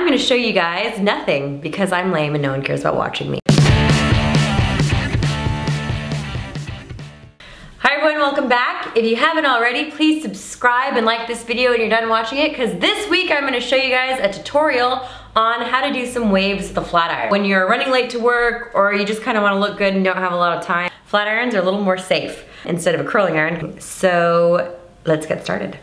I'm gonna show you guys nothing because I'm lame and no one cares about watching me. Hi everyone, welcome back. If you haven't already, please subscribe and like this video when you're done watching it because this week I'm gonna show you guys a tutorial on how to do some waves with a flat iron. When you're running late to work or you just kind of want to look good and don't have a lot of time, flat irons are a little more safe instead of a curling iron. So let's get started.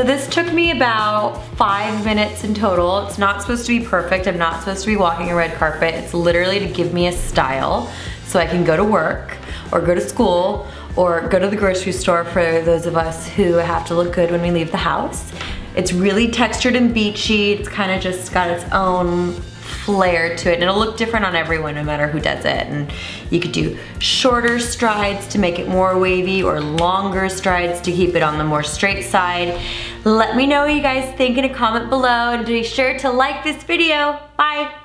So this took me about five minutes in total. It's not supposed to be perfect. I'm not supposed to be walking a red carpet. It's literally to give me a style so I can go to work or go to school or go to the grocery store for those of us who have to look good when we leave the house. It's really textured and beachy. It's kind of just got its own flair to it and it'll look different on everyone no matter who does it and you could do shorter strides to make it more wavy or longer strides to keep it on the more straight side let me know what you guys think in a comment below and be sure to like this video. Bye